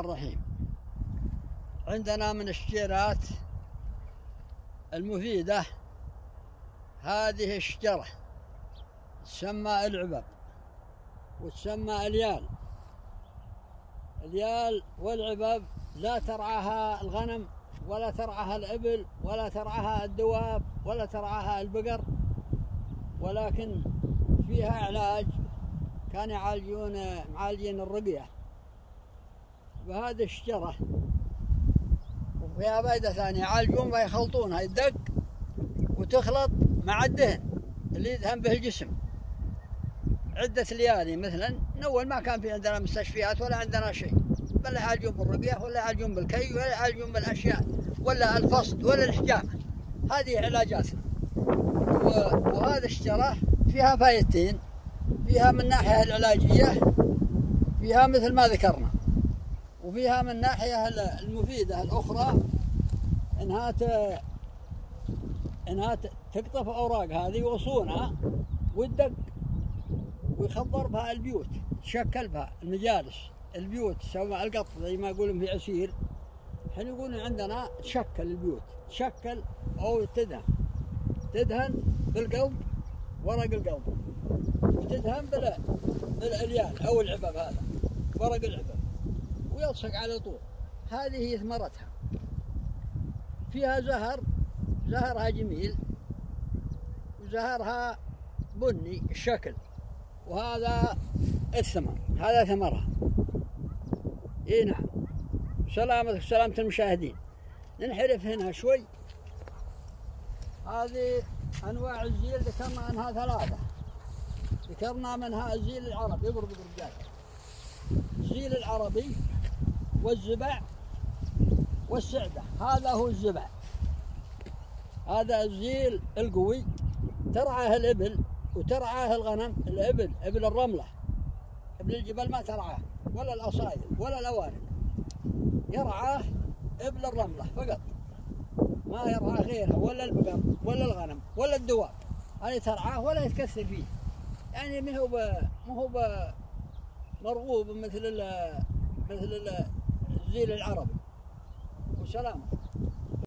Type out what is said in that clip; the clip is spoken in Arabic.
الرحيم. عندنا من الشجيرات المفيدة هذه الشجرة تسمى العبب وتسمى اليال. اليال والعبب لا ترعاها الغنم ولا ترعاها الإبل ولا ترعاها الدواب ولا ترعاها البقر ولكن فيها علاج كان يعالجون معالجين الرقية. بهذه الشجرة وفيها فائدة ثانية يعالجون بها يخلطونها يدق وتخلط مع الدهن اللي يدهن به الجسم. عدة ليالي مثلا من أول ما كان في عندنا مستشفيات ولا عندنا شيء. بل يعالجون بالرقية ولا يعالجون بالكي ولا يعالجون بالأشياء ولا الفصد ولا الحجامة هذه علاجاتنا. وهذه الشجرة فيها فائدتين فيها من الناحية العلاجية فيها مثل ما ذكرنا. وفيها من الناحية المفيدة. الأخرى إنها ت... إنها تقطف أوراق. هذه وصونها وتدق ويخضر بها البيوت تشكل بها المجالس. البيوت تسوي القط زي ما يقولون في عسير إحنا يقولون عندنا تشكل البيوت. تشكل أو تدهن. تدهن بالقلب ورق القلب. وتدهن بالأليان أو العبب هذا ورق العبب ويلصق على طول. هذه هي ثمرتها. فيها زهر زهرها جميل وزهرها بني الشكل وهذا الثمر هذا ثمرها. إي نعم. سلامة سلامة المشاهدين. ننحرف هنا شوي. هذه أنواع الزيل ذكرنا أنها ثلاثة. ذكرنا منها الزيل العربي. يضرب الرجال. الزيل العربي والزبع والسعدة. هذا هو الزبع. هذا الزيل القوي. ترعاه الإبل وترعاه الغنم. الإبل إبل الرملة. إبل الجبل ما ترعاه. ولا الأصايل ولا الأواني. يرعاه إبل الرملة فقط. ما يرعى غيرها ولا البقر ولا الغنم ولا الدواب. هذه ترعاه ولا يتكثر فيه. يعني ما هو ما هو مرغوب مثل ال مثل ال الزيل العربي. وسلام